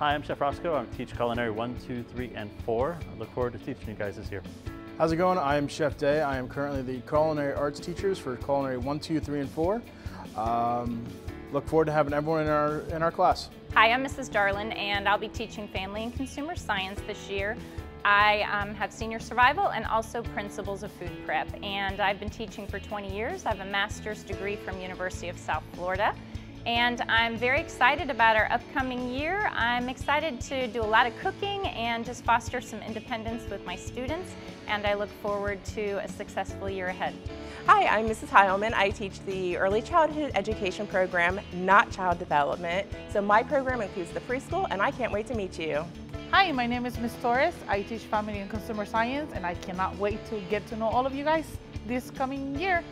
Hi, I'm Chef Roscoe. I teach culinary 1, 2, 3, and 4. I look forward to teaching you guys this year. How's it going? I am Chef Day. I am currently the culinary arts teachers for culinary 1, 2, 3, and 4. Um, look forward to having everyone in our, in our class. Hi, I'm Mrs. Darlin and I'll be teaching family and consumer science this year. I um, have senior survival and also principles of food prep and I've been teaching for 20 years. I have a master's degree from University of South Florida and I'm very excited about our upcoming year. I'm excited to do a lot of cooking and just foster some independence with my students and I look forward to a successful year ahead. Hi, I'm Mrs. Heilman. I teach the Early Childhood Education Program, not Child Development. So my program includes the preschool and I can't wait to meet you. Hi, my name is Ms. Torres. I teach Family and Consumer Science and I cannot wait to get to know all of you guys this coming year.